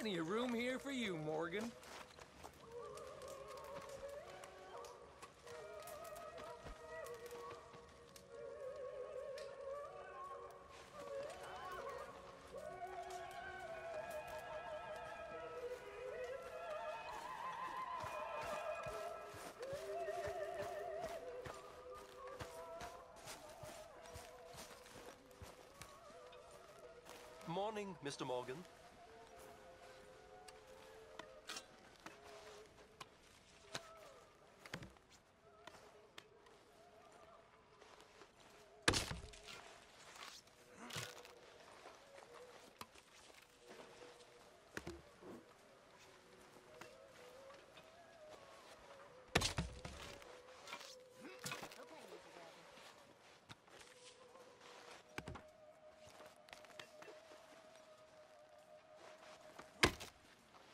Plenty of room here for you, Morgan. Morning, Mr. Morgan.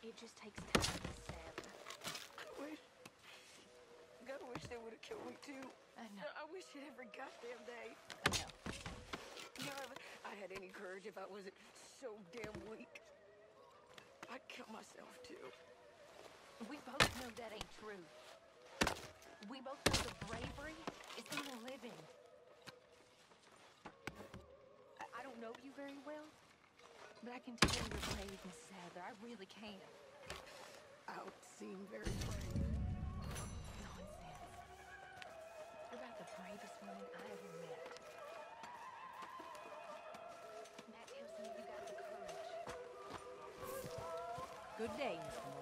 It just takes time. I wish. God, I wish they would have killed me too. I know. I wish it every goddamn day. I know. If I had any courage if I wasn't so damn weak. I'd kill myself too. We both know that ain't true. We both know the bravery is in the living. I, I don't know you very well, but I can tell you're brave, Miss Sadler. I really can. I don't seem very brave. Nonsense. You're about the bravest woman I ever met. And that tells me you got the courage. Good day, Mr.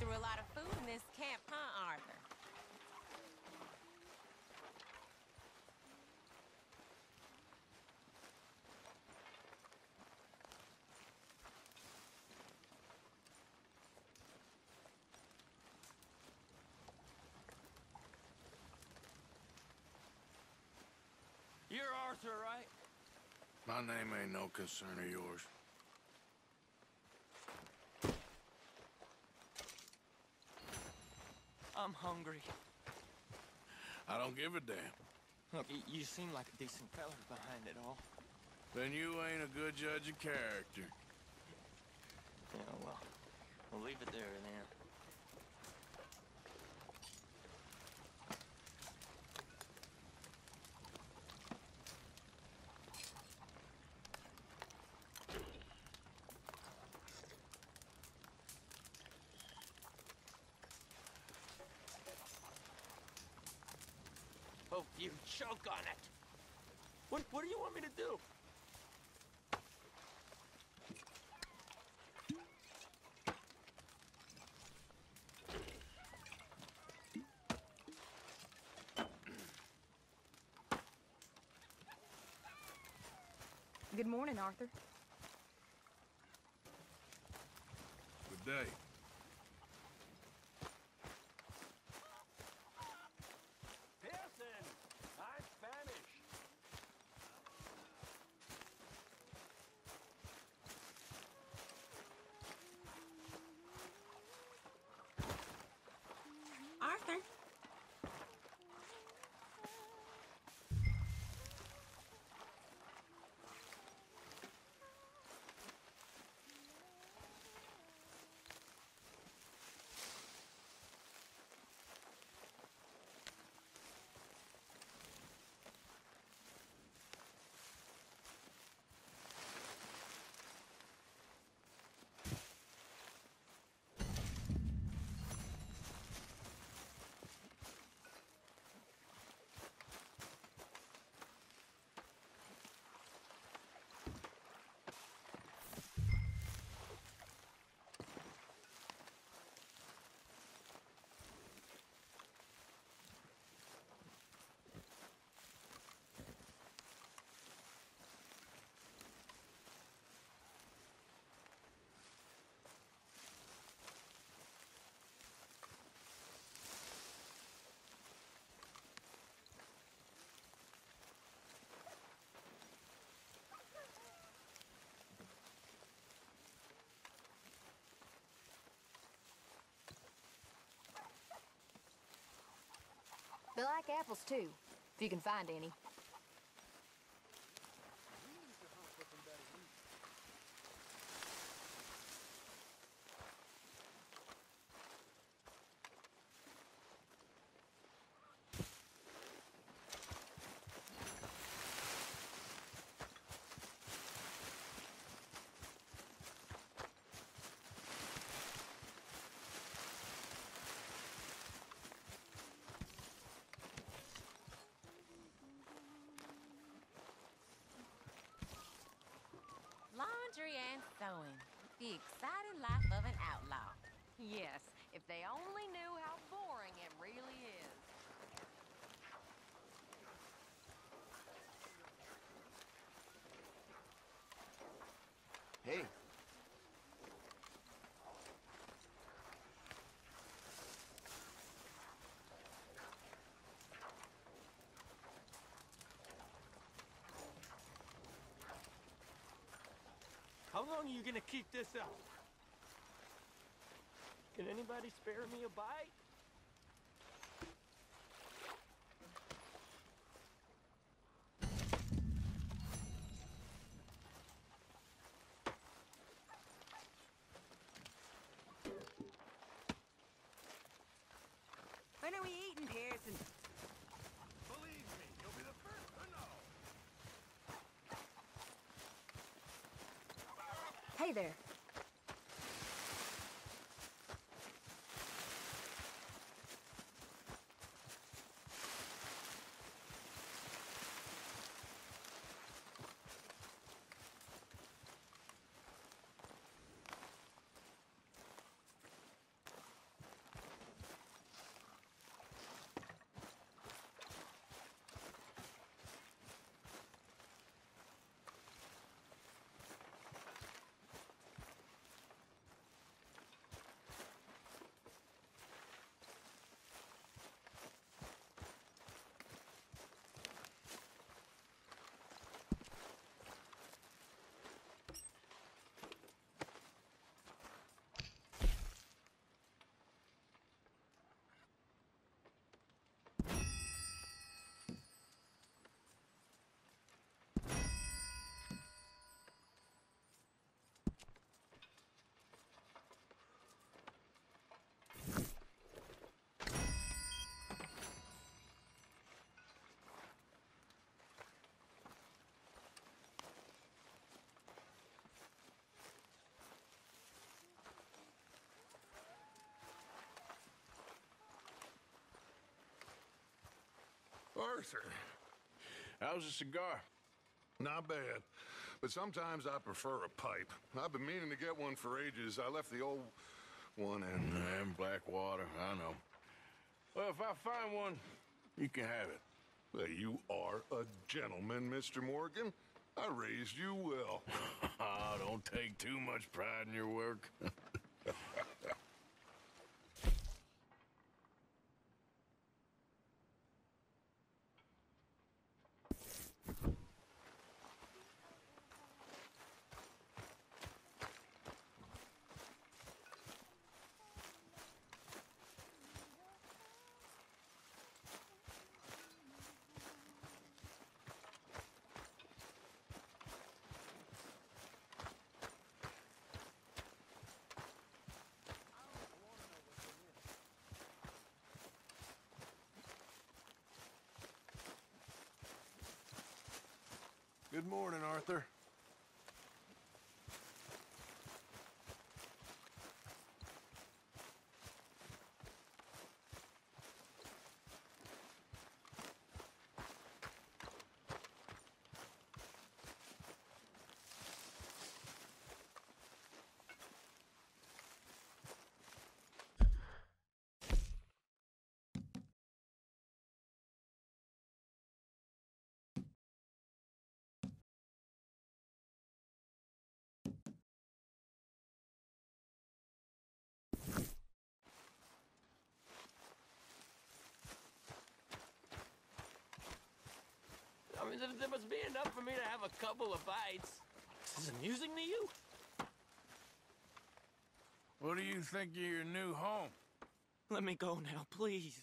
through a lot of food in this camp, huh, Arthur? You're Arthur, right? My name ain't no concern of yours. Hungry. I don't give a damn. Look, you seem like a decent fella behind it all. Then you ain't a good judge of character. Yeah, well, we'll leave it there then. Oh, you on it! What, what do you want me to do? Good morning, Arthur. Good day. They like apples too, if you can find any. Laundry and sewing. The exciting life of an outlaw. Yes, if they only knew how boring it really is. Hey. How long are you gonna keep this up? Can anybody spare me a bite? When are we eating, Pearson? Believe me, you'll be the first to know. Hey there. Arthur, how's a cigar? Not bad. But sometimes I prefer a pipe. I've been meaning to get one for ages. I left the old one in. And Blackwater, I know. Well, if I find one, you can have it. Well, you are a gentleman, Mr. Morgan. I raised you well. Ah, don't take too much pride in your work. Good morning, Arthur. I mean, there, must be enough for me to have a couple of bites. Is This amusing to you? What do you think of your new home? Let me go now, please.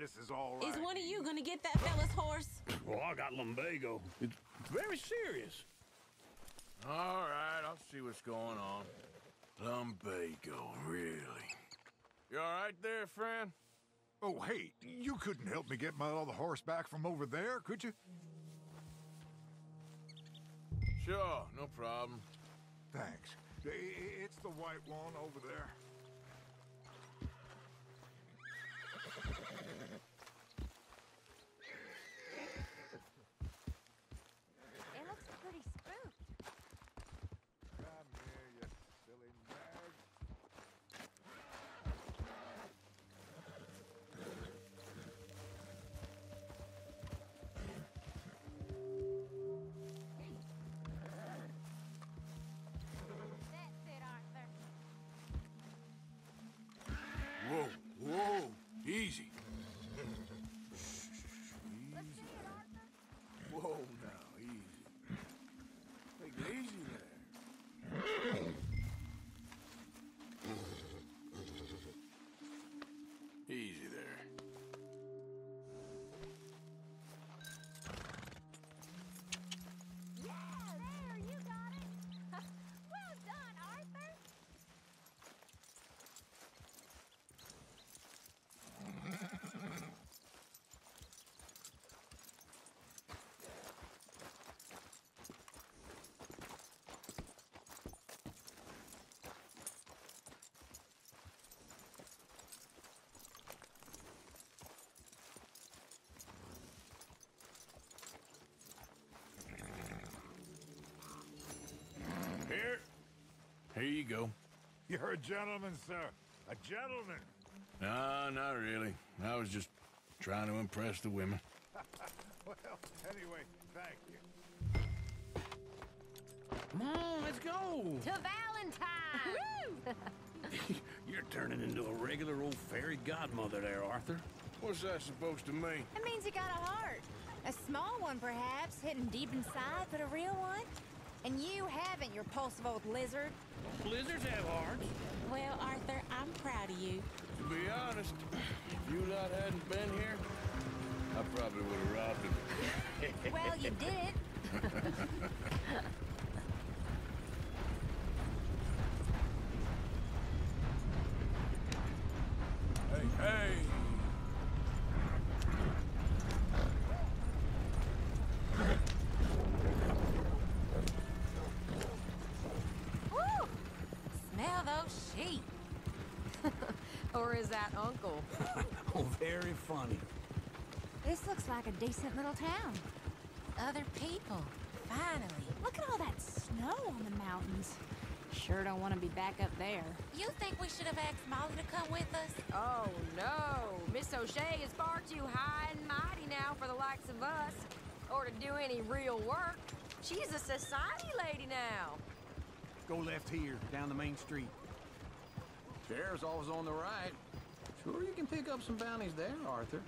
This is all right. Is one of you gonna get that fella's horse? Well, I got lumbago. It's very serious. All right, I'll see what's going on. Lumbago, really? You all right there, friend? Oh, hey, you couldn't help me get my other horse back from over there, could you? Sure, no problem. Thanks. I- I- It's the white one over there. Here you go. You're a gentleman, sir. A gentleman. No, not really. I was just trying to impress the women. Well, anyway, thank you. Come on, let's go. To Valentine. You're turning into a regular old fairy godmother there, Arthur. What's that supposed to mean? It means you got a heart. A small one, perhaps, hidden deep inside, but a real one. And you haven't, you repulsive old lizard. Lizards have hearts. Well, Arthur, I'm proud of you. To be honest, if you lot hadn't been here, I probably would have robbed him. Well, you did hey! Woo! Smell those sheep. Or is that Uncle? Oh, very funny. This looks like a decent little town. Other people. Finally. Look at all that snow on the mountains. Sure don't want to be back up there. You think we should have asked Molly to come with us? Oh, no. Miss O'Shea is far too high and mighty now for the likes of us. Or to do any real work. She's a society lady now. Go left here, down the main street. Sheriff's always on the right. Sure you can pick up some bounties there, Arthur.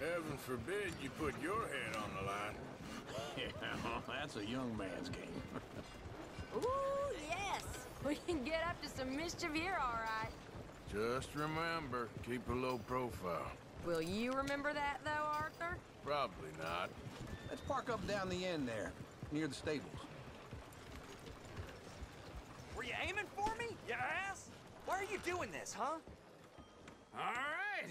Heaven forbid you put your head on the line. Yeah, that's a young man's game. Ooh, yes. We can get up to some mischief here, all right. Just remember, keep a low profile. Will you remember that, though, Arthur? Probably not. Let's park up down the end there, near the stables. Were you aiming for me, you ass? Why are you doing this, huh? All right.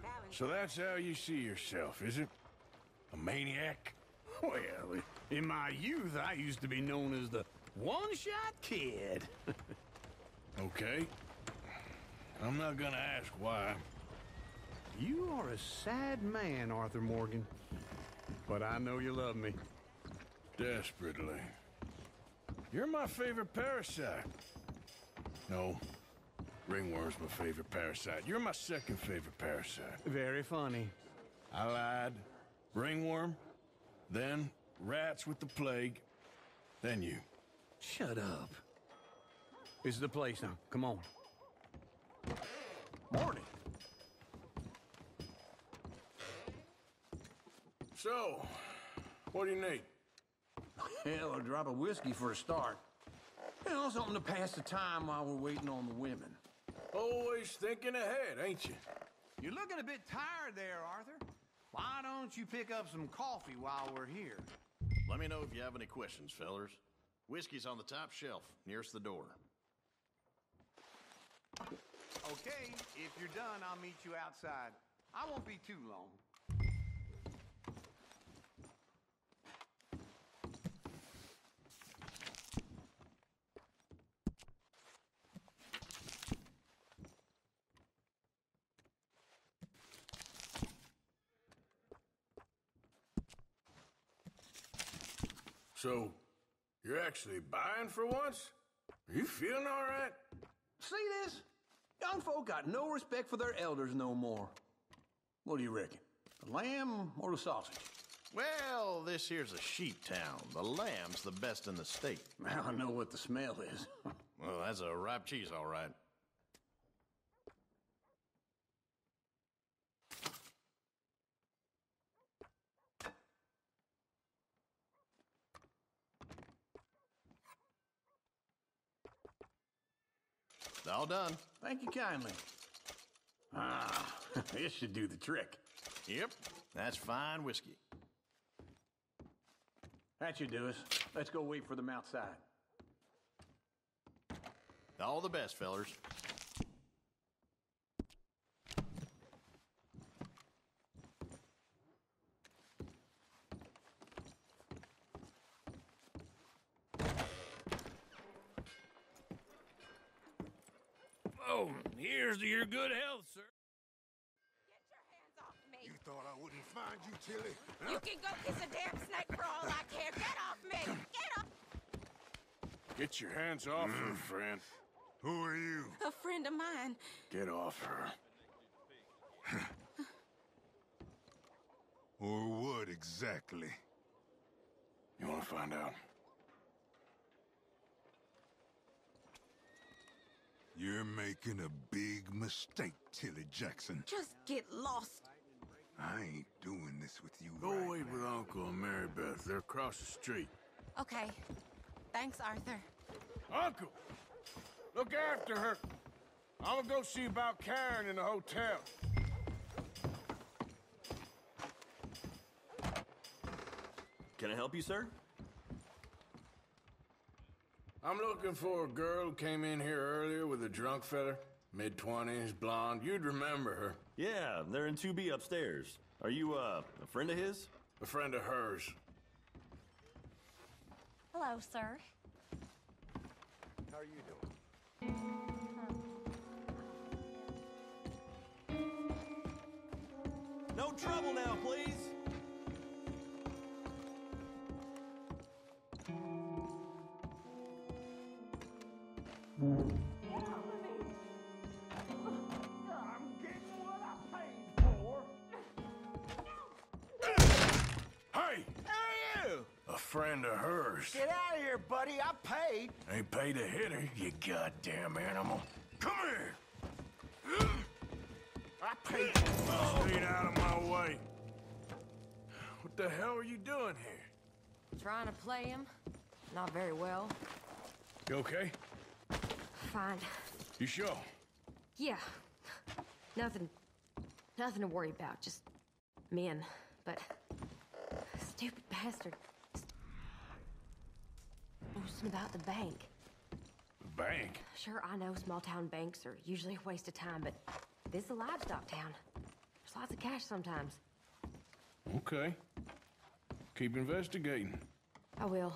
Valentine. So that's how you see yourself, is it? A maniac? Well, in my youth, I used to be known as the one-shot kid. Okay. I'm not gonna ask why. you are a sad man, Arthur Morgan. But I know you love me. Desperately. You're my favorite parasite. No. Ringworm's my favorite parasite. You're my second favorite parasite. Very funny. I lied. Ringworm, then rats with the plague, then you. Shut up. This is the place now. Come on. Morning. So, what do you need? Hell, a drop of whiskey for a start. You know, something to pass the time while we're waiting on the women. Always thinking ahead, ain't you? You're looking a bit tired there, Arthur. Why don't you pick up some coffee while we're here? Let me know if you have any questions, fellers. Whiskey's on the top shelf, nearest the door. Okay, if you're done, I'll meet you outside. I won't be too long. So, you're actually buying for once? Are you feeling all right? See this? Young folk got no respect for their elders no more. What do you reckon? The lamb or the sausage? Well, this here's a sheep town. The lamb's the best in the state. Now I know what the smell is. Well, that's a ripe cheese, all right. All done. Thank you kindly. Ah, this should do the trick. Yep, that's fine whiskey. That should do us. Let's go wait for them outside. All the best, fellers. Here's to your good health, sir. Get your hands off me! You thought I wouldn't find you, Tilly? Huh? You can go kiss a damn snake for all I care! Get off me! Get off! Get your hands off her, mm. friend. Who are you? A friend of mine. Get off her. or what exactly? You want to find out? You're making a big mistake, Tilly Jackson. Just get lost. I ain't doing this with you Go right wait with Uncle and Mary Beth. They're across the street. Okay. Thanks, Arthur. Uncle! Look after her. I'm gonna go see about Karen in the hotel. Can I help you, sir? I'm looking for a girl who came in here earlier with a drunk fella. Mid-twenties, blonde. You'd remember her. Yeah, they're in 2B upstairs. Are you, uh, a friend of his? A friend of hers. Hello, sir. How are you doing? No trouble now, please. Hey! Who are you? A friend of hers. Get out of here, buddy. I paid. Ain't paid to hit her, you goddamn animal. Come here! I paid. Stay out of my way. What the hell are you doing here? Trying to play him. Not very well. You okay? Fine. You sure? Yeah. Nothing. Nothing to worry about. Just men. But. Stupid bastard. Boasting about the bank. Bank? Sure, I know small town banks are usually a waste of time, but this is a livestock town. There's lots of cash sometimes. Okay. Keep investigating. I will.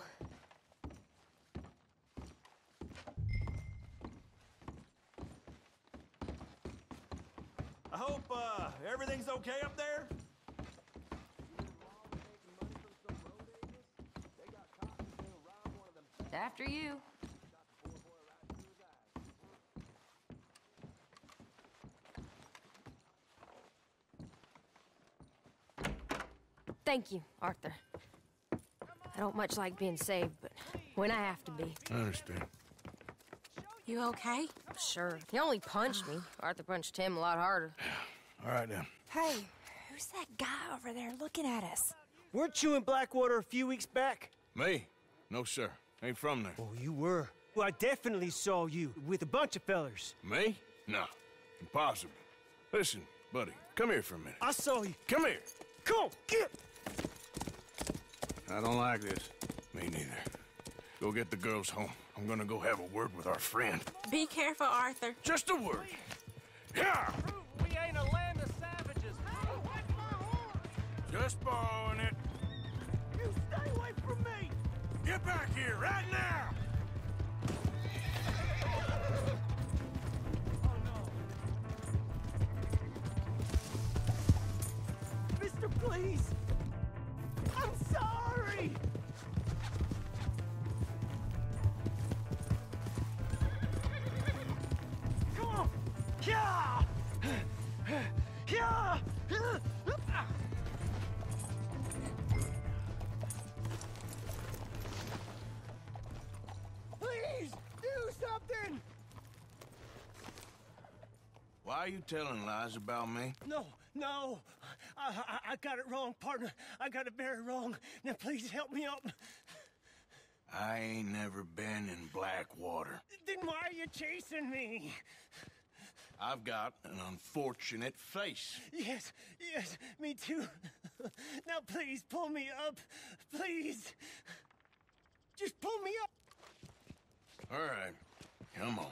Everything's okay up there? After you. Thank you, Arthur. I don't much like being saved, but when I have to be. I understand. You okay? Sure. He only punched me. Arthur punched him a lot harder. All right, then. Hey, who's that guy over there looking at us? Weren't you in Blackwater a few weeks back? Me? No, sir. Ain't from there. Oh, you were. Well, I definitely saw you with a bunch of fellers. Me? No. Impossible. Listen, buddy, come here for a minute. I saw you. Come here. Come on, get. I don't like this. Me neither. Go get the girls home. I'm gonna go have a word with our friend. Be careful, Arthur. Just a word. Yeah! Just borrowing it. You stay away from me. Get back here right now! Oh, Mister, please. Telling lies about me? No, no. I, I, I got it wrong, partner. I got it very wrong. Now, please help me up. I ain't never been in Blackwater. Then why are you chasing me? I've got an unfortunate face. Yes, yes, me too. now, please pull me up. Please. Just pull me up. All right, come on.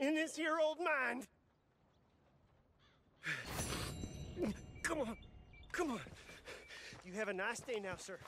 in this here old mind. Come on. Come on. You have a nice day now, sir.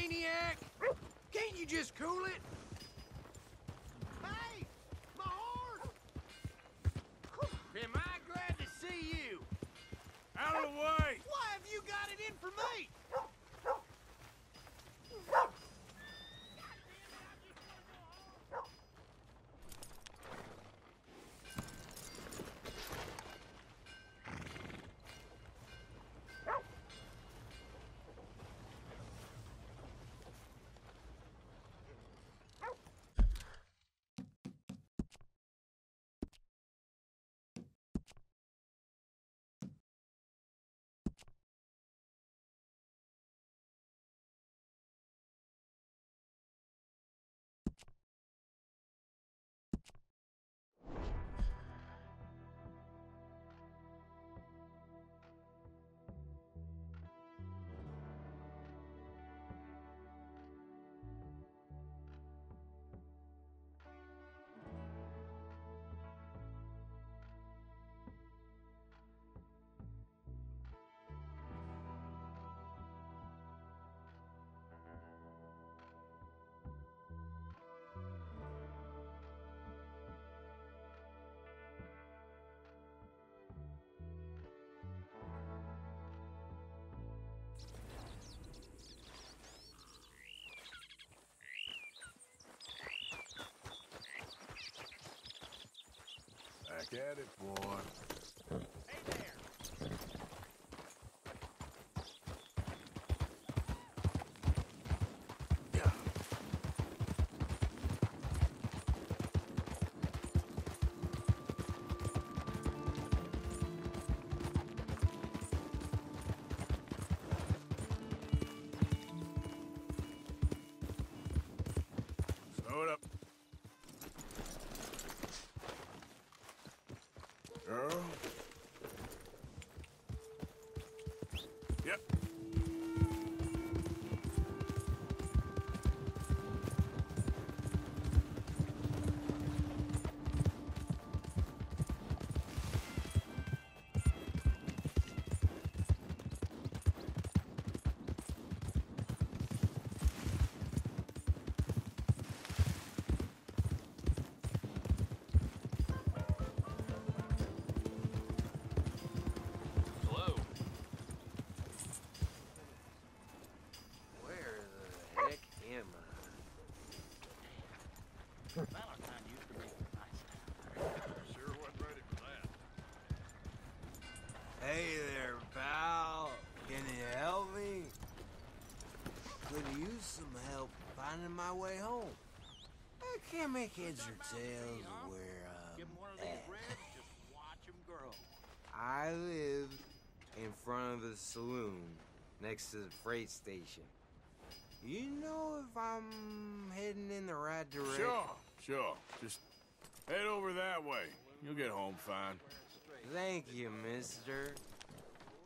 Maniac! Can't you just cool it? Back at it, boy. Slow Girl. Yep. Valentine used to make nice Sure wasn't ready for that. Hey there, pal. Can you help me? Could use some help finding my way home. I can't make heads or tails of where Give him one of I'm at. ribs, just watch him grow. I live in front of the saloon next to the freight station. You know if I'm heading in the right direction? Sure. Sure. Just head over that way. You'll get home fine. Thank you, mister.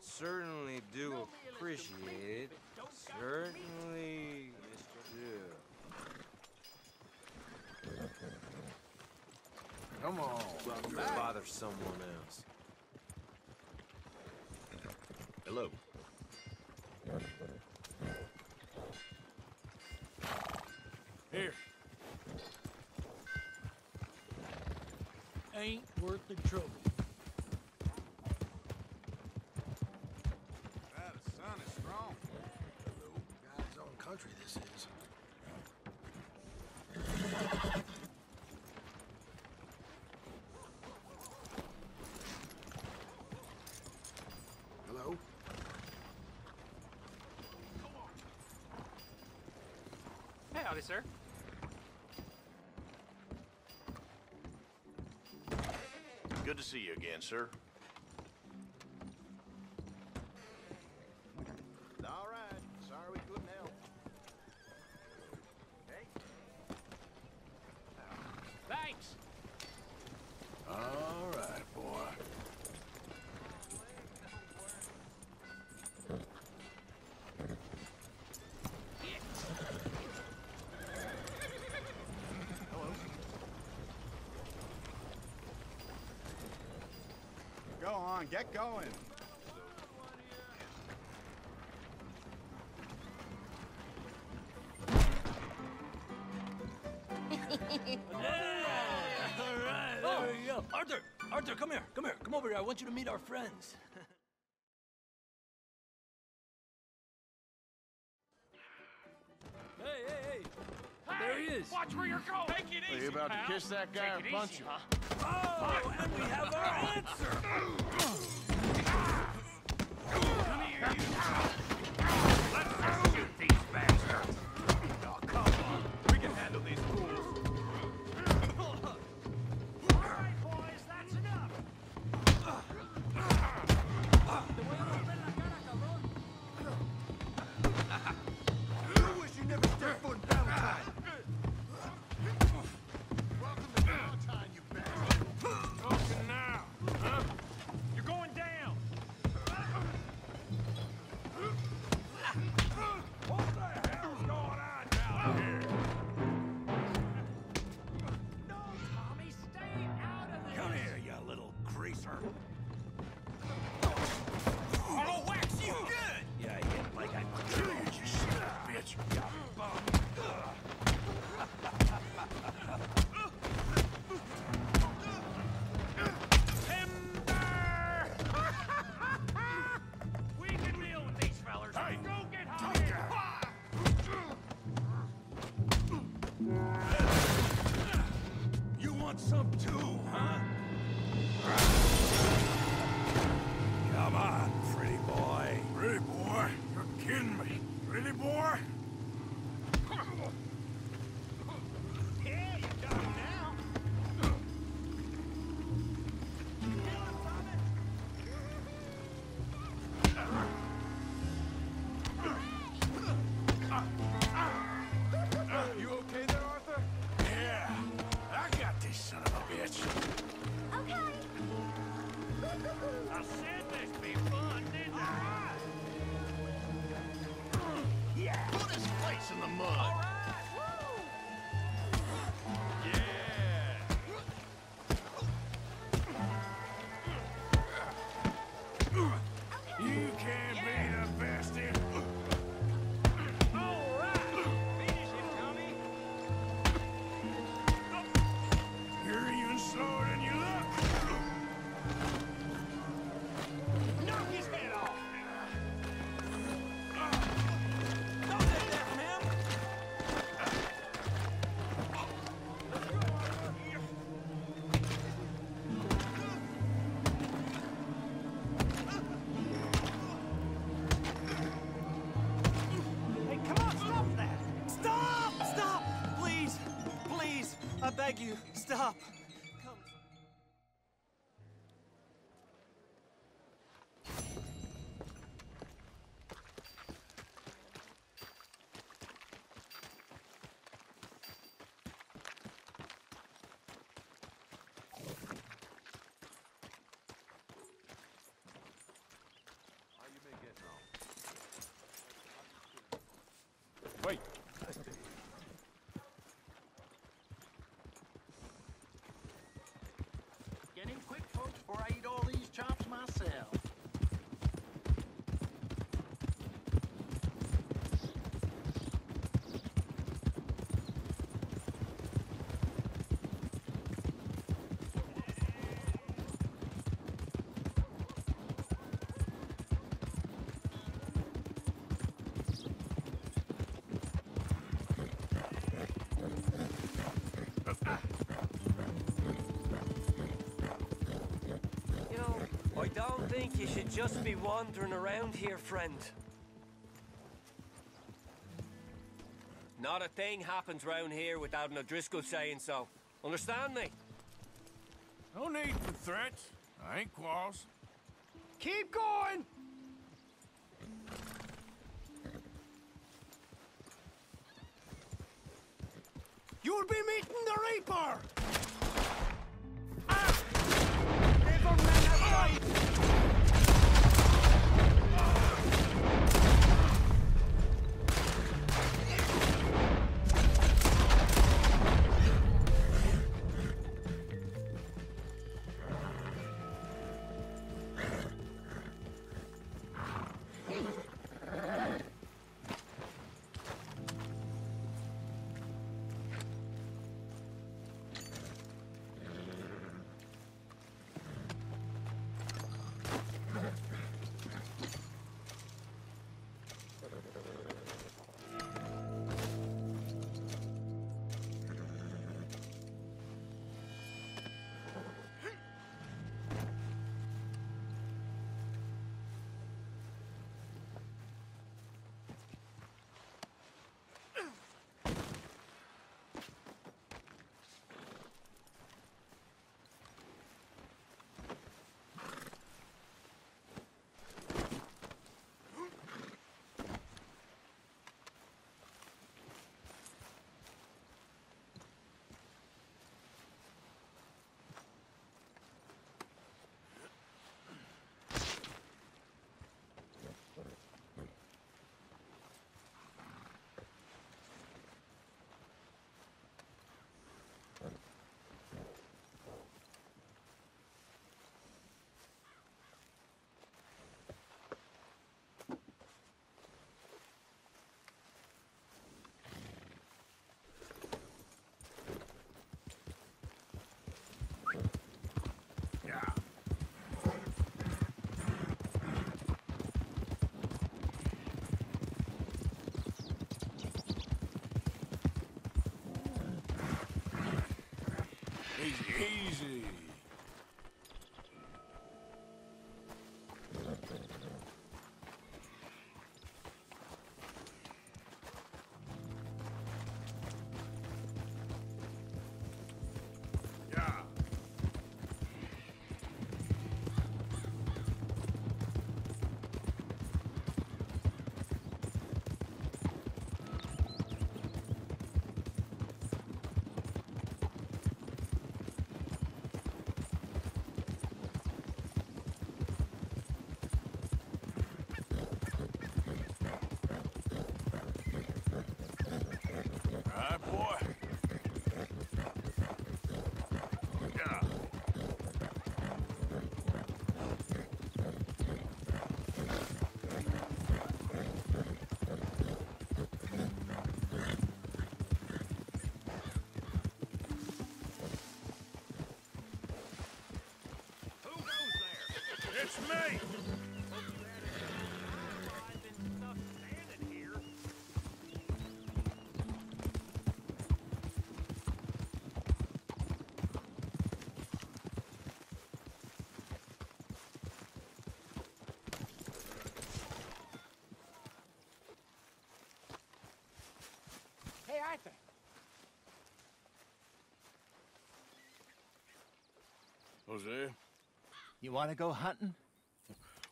Certainly do appreciate it. Certainly do. Come on. You'll bother someone else. Hello. Here. Ain't worth the trouble. Ah, the sun is strong. God's own country this is. Hello? Hey, howdy, sir. See you again, sir. All right. Sorry we couldn't help. Thanks. All right, boy. Go on, get going. All right, there we go. Arthur, Arthur, come here, come here, come over here. I want you to meet our friends. You about pal. to kiss that guy Take or punch easy, him? huh? Oh, and we have our answer. Come here, you. Beg you, stop! Come. Before I eat all these chops myself. You know, I don't think you should just be wandering around here, friend. Not a thing happens round here without an O'Driscoll saying so. Understand me? No need for threats. I ain't Qualls. Keep going! You'll be meeting the Reaper! Hosea, You want to go hunting?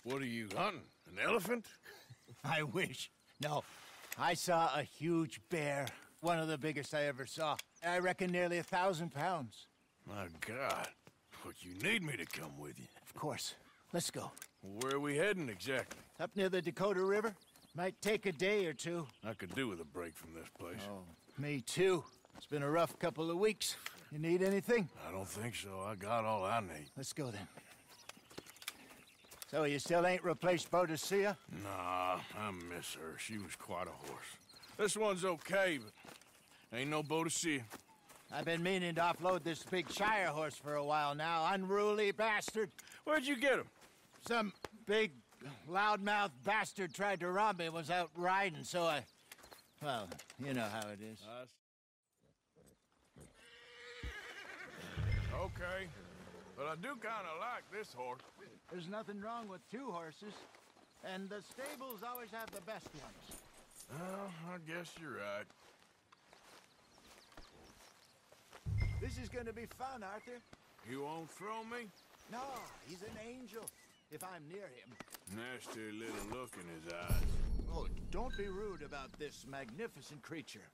what are you hunting? An elephant? I wish. No. I saw a huge bear. One of the biggest I ever saw. I reckon nearly a thousand pounds. My God. But you need me to come with you. Of course. Let's go. Where are we heading exactly? Up near the Dakota River. Might take a day or two. I could do with a break from this place. Oh, me too. It's been a rough couple of weeks. You need anything? I don't think so. I got all I need. Let's go then. So you still ain't replaced Boadicea? Nah, I miss her. She was quite a horse. This one's okay, but ain't no Boadicea. I've been meaning to offload this big Shire horse for a while now. Unruly bastard. Where'd you get him? Some big, loudmouth bastard tried to rob me and was out riding, so I... Well, you know how it is. Okay, but I do kind of like this horse. There's nothing wrong with two horses, and the stables always have the best ones. Well, I guess you're right. This is gonna be fun, Arthur. You won't throw me? No, he's an angel. If I'm near him. Nasty little look in his eyes. Oh, don't be rude about this magnificent creature.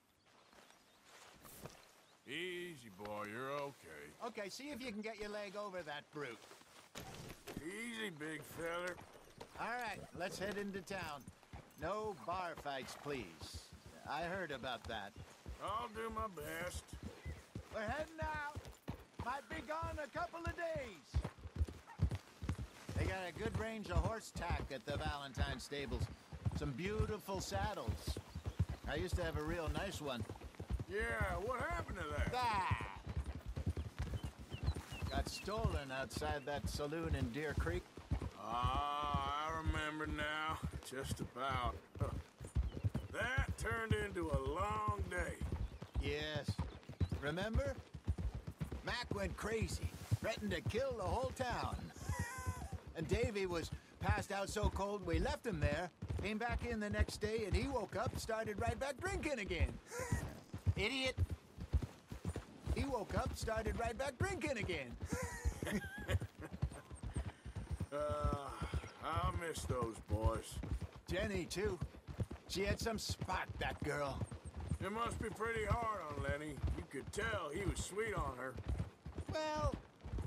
Easy, boy, you're okay. Okay, see if you can get your leg over that brute. Easy, big feller. All right, let's head into town. No bar fights, please. I heard about that. I'll do my best. We're heading out. Might be gone a couple of days. They got a good range of horse tack at the Valentine stables. Some beautiful saddles. I used to have a real nice one. Yeah, what happened to that? Ah! Got stolen outside that saloon in Deer Creek. Ah, I remember now. Just about. That turned into a long day. Yes. Remember? Mac went crazy, threatened to kill the whole town. And Davy was passed out so cold we left him there, came back in the next day, and he woke up, started right back drinking again. Idiot. He woke up, started right back drinking again. Uh, I'll miss those boys. Jenny, too. She had some spot, that girl. It must be pretty hard on Lenny. You could tell he was sweet on her. Well,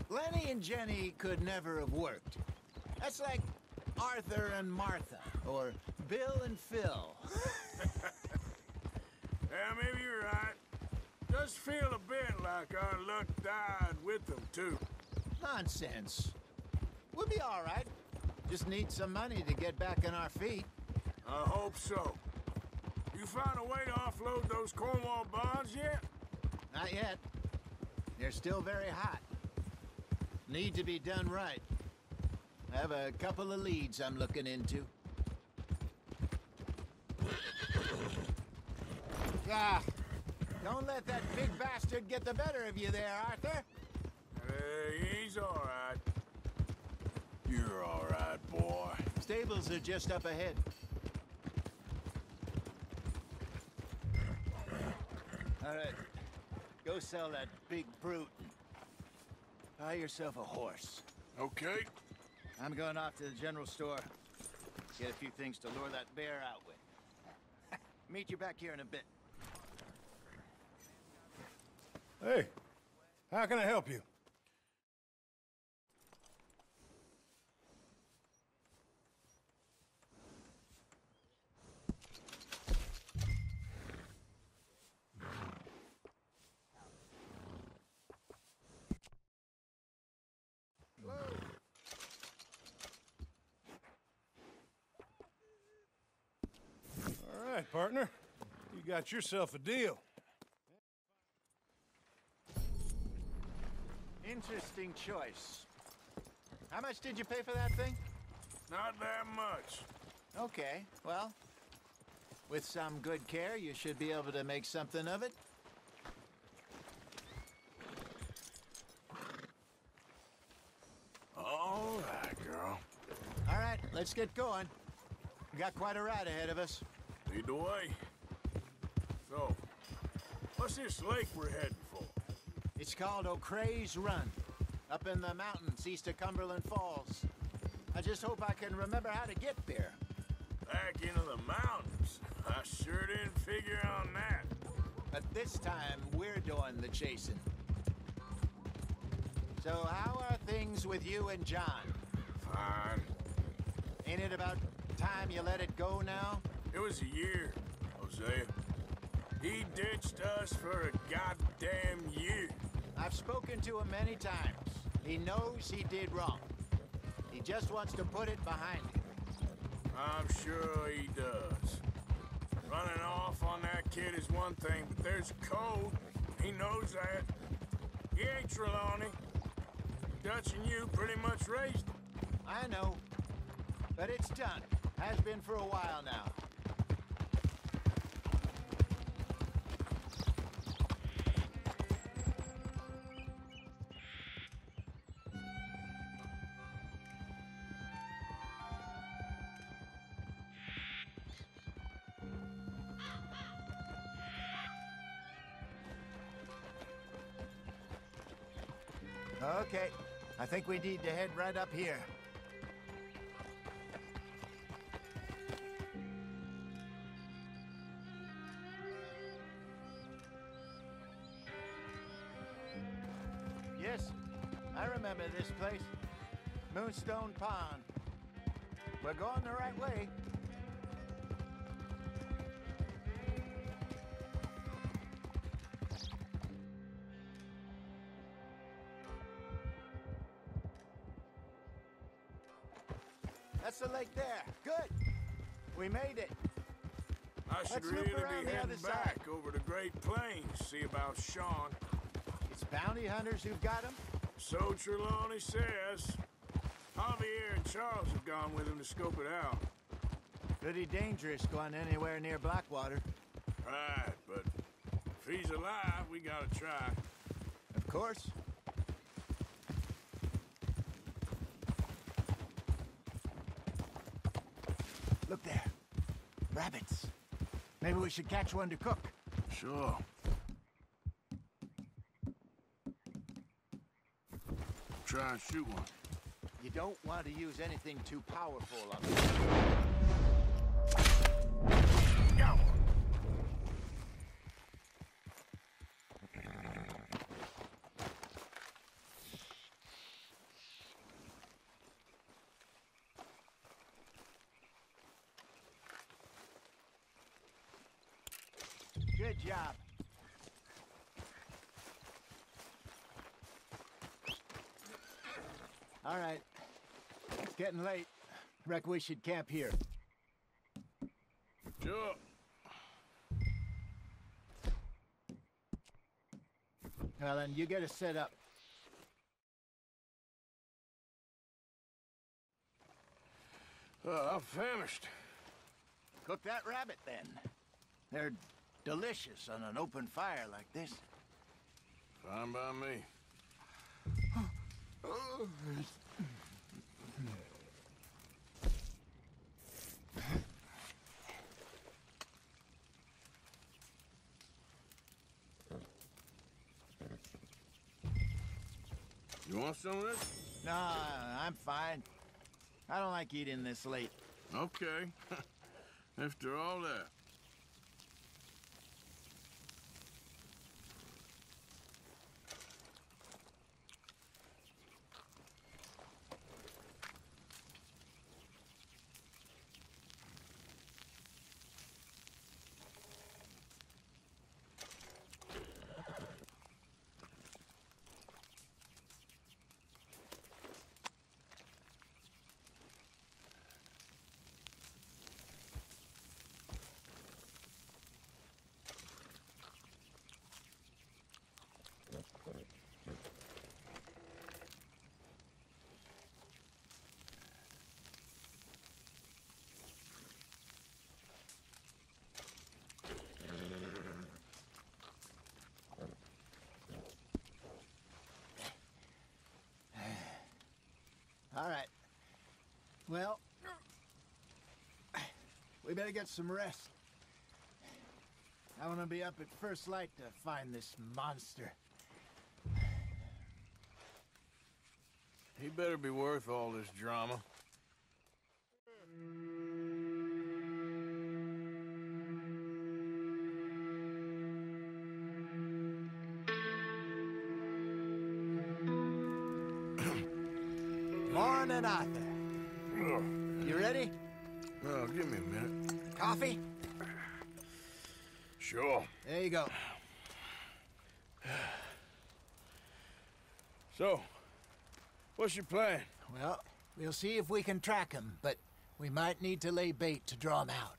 Lenny and Jenny could never have worked. That's like Arthur and Martha, or Bill and Phil. Yeah, maybe you're right. Does feel a bit like our luck died with them, too. Nonsense. We'll be all right. Just need some money to get back on our feet. I hope so. You found a way to offload those Cornwall bonds yet? Not yet. They're still very hot. Need to be done right. I have a couple of leads I'm looking into. Ah, don't let that big bastard get the better of you there, Arthur. Hey, he's all right. You're all right, boy. Stables are just up ahead. All right, go sell that big brute. Buy yourself a horse. Okay. I'm going off to the general store. Get a few things to lure that bear out with. Meet you back here in a bit. Hey, how can I help you? All right, partner. You got yourself a deal. Interesting choice. How much did you pay for that thing? Not that much. Okay, well, with some good care, you should be able to make something of it. All right, girl. All right, let's get going. We got quite a ride ahead of us. Lead the way. So, what's this lake we're heading for? It's called O'Creagh's Run, up in the mountains east of Cumberland Falls. I just hope I can remember how to get there. Back into the mountains. I sure didn't figure on that. But this time, we're doing the chasing. So how are things with you and John? Fine. Ain't it about time you let it go now? It was a year, Hosea. He ditched us for a goddamn year. I've spoken to him many times. He knows he did wrong. He just wants to put it behind him. I'm sure he does. Running off on that kid is one thing, but there's code. He knows that. He ain't Trelawney. Dutch and you pretty much raised him. I know. But it's done. Has been for a while now. Think we need to head right up here. Yes, I remember this place. Moonstone Pond. We're going the right way. I should Let's loop really around be heading other side. back over the Great Plains, see about Sean. It's bounty hunters who've got him? So Trelawney says. Javier and Charles have gone with him to scope it out. Pretty dangerous going anywhere near Blackwater. Right, but if he's alive, we gotta try. Of course. Look there. Rabbits. Maybe we should catch one to cook. Sure. Try and shoot one. You don't want to use anything too powerful on them. Go! Good job. All right. It's getting late. Reckon we should camp here. Sure. Well, then you get us set up. Uh, I'm famished. Cook that rabbit then. They're delicious on an open fire like this. Fine by me. You want some of this? No, I'm fine. I don't like eating this late. Okay. After all that. All right. Well, we better get some rest. I want to be up at first light to find this monster. He better be worth all this drama. Morning, Arthur. Go. So, what's your plan? Well, We'll see if we can track him, but we might need to lay bait to draw him out.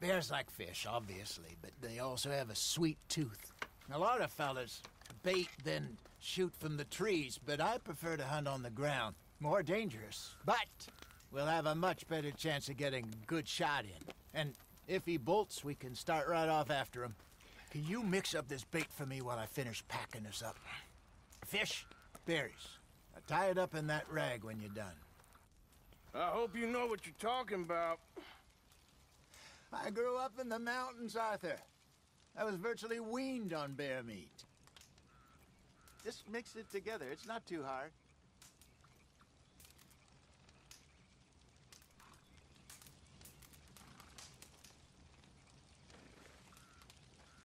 Bears like fish, obviously, but they also have a sweet tooth. A lot of fellas bait then shoot from the trees, but I prefer to hunt on the ground. More dangerous, but we'll have a much better chance of getting a good shot in. And if he bolts, we can start right off after him. Can you mix up this bait for me while I finish packing this up? Fish, berries. Now tie it up in that rag when you're done. I hope you know what you're talking about. I grew up in the mountains, Arthur. I was virtually weaned on bear meat. Just mix it together. It's not too hard.